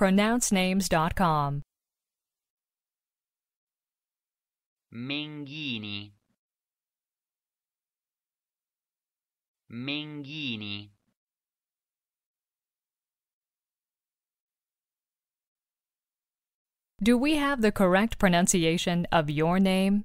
pronouncenames.com. Menghini. Menghini. Do we have the correct pronunciation of your name?